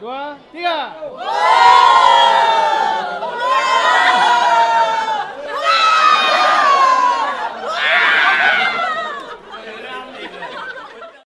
dua tiga